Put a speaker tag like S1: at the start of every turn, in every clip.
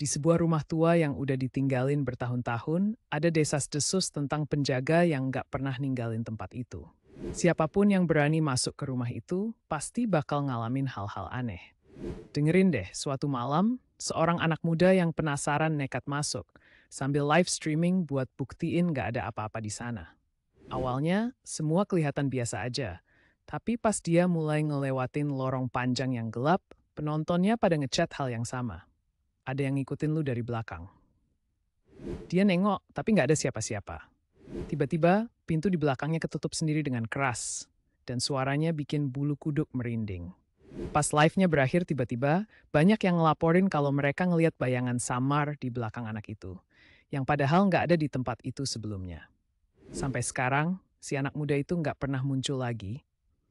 S1: Di sebuah rumah tua yang udah ditinggalin bertahun-tahun, ada desas-desus tentang penjaga yang nggak pernah ninggalin tempat itu. Siapa pun yang berani masuk ke rumah itu pasti bakal ngalamin hal-hal aneh. Dengerin deh, suatu malam, seorang anak muda yang penasaran nekat masuk, sambil live streaming buat buktiin nggak ada apa-apa di sana. Awalnya, semua kelihatan biasa aja. Tapi pas dia mulai ngelewatin lorong panjang yang gelap, penontonnya pada ngechat hal yang sama. Ada yang ngikutin lu dari belakang. Dia nengok, tapi nggak ada siapa-siapa. Tiba-tiba, pintu di belakangnya ketutup sendiri dengan keras, dan suaranya bikin bulu kuduk merinding. Pas live-nya berakhir tiba-tiba, banyak yang ngelaporin kalau mereka ngelihat bayangan samar di belakang anak itu, yang padahal nggak ada di tempat itu sebelumnya. Sampai sekarang, si anak muda itu nggak pernah muncul lagi,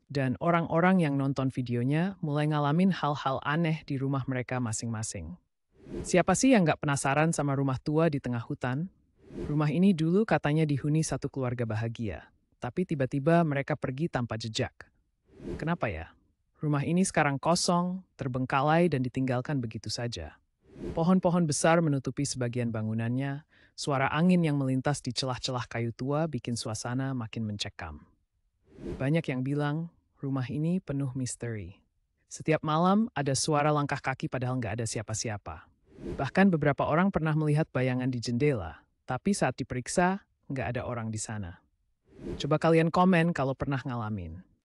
S1: dan orang-orang yang nonton videonya mulai ngalamin hal-hal aneh di rumah mereka masing-masing. Siapa sih yang nggak penasaran sama rumah tua di tengah hutan? Rumah ini dulu katanya dihuni satu keluarga bahagia, tapi tiba-tiba mereka pergi tanpa jejak. Kenapa ya? Rumah ini sekarang kosong, terbengkalai, dan ditinggalkan begitu saja. Pohon-pohon besar menutupi sebagian bangunannya, suara angin yang melintas di celah-celah kayu tua bikin suasana makin mencekam. Banyak yang bilang rumah ini penuh misteri. Setiap malam ada suara langkah kaki padahal nggak ada siapa-siapa. Bahkan beberapa orang pernah melihat bayangan di jendela, tapi saat diperiksa, nggak ada orang di sana. Coba kalian komen kalau pernah ngalamin.